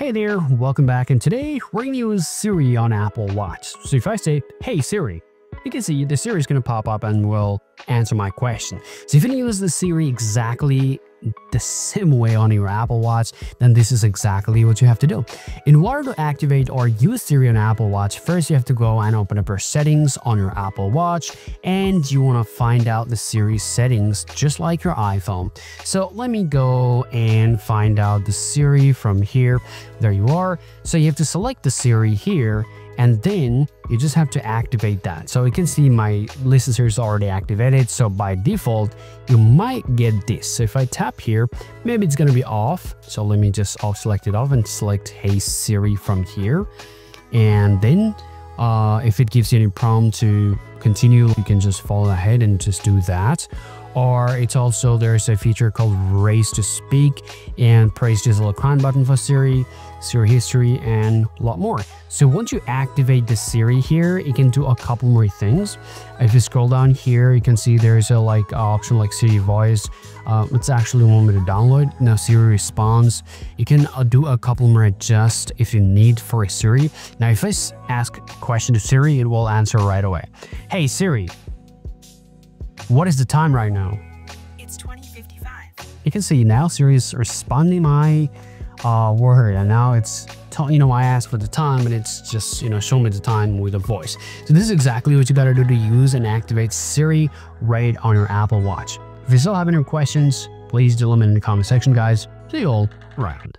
Hey there, welcome back and today we're going to use Siri on Apple Watch. So if I say, hey Siri, you can see the Siri is going to pop up and will answer my question. So if you use the Siri exactly the same way on your Apple Watch, then this is exactly what you have to do. In order to activate or use Siri on Apple Watch, first you have to go and open up your settings on your Apple Watch and you want to find out the Siri settings just like your iPhone. So let me go and find out the Siri from here. There you are. So you have to select the Siri here and then you just have to activate that. So you can see my listener is already activated. So by default, you might get this. So if I tap here, maybe it's gonna be off. So let me just off select it off and select Hey Siri from here. And then uh, if it gives you any prompt to continue, you can just follow ahead and just do that or it's also there's a feature called raise to speak and press this little crown button for Siri, Siri history and a lot more. So once you activate the Siri here, it can do a couple more things. If you scroll down here, you can see there's a like option like Siri voice. Uh, it's actually one way to download. Now Siri responds. You can uh, do a couple more adjust if you need for a Siri. Now if I ask question to Siri, it will answer right away. Hey Siri, what is the time right now? It's 2055. You can see now Siri is responding my uh, word and now it's you know I asked for the time and it's just you know show me the time with a voice. So this is exactly what you gotta do to use and activate Siri right on your Apple Watch. If you still have any questions, please do them in the comment section guys. See you all around.